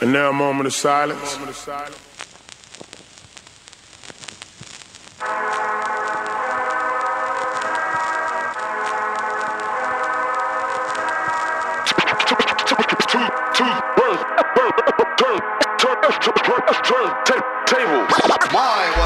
And now a moment of silence. Moment. Table.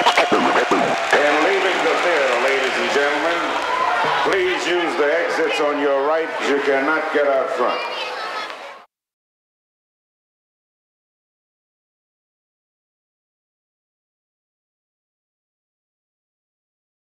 In leaving the theater, ladies and gentlemen, please use the exits on your right. You cannot get out front.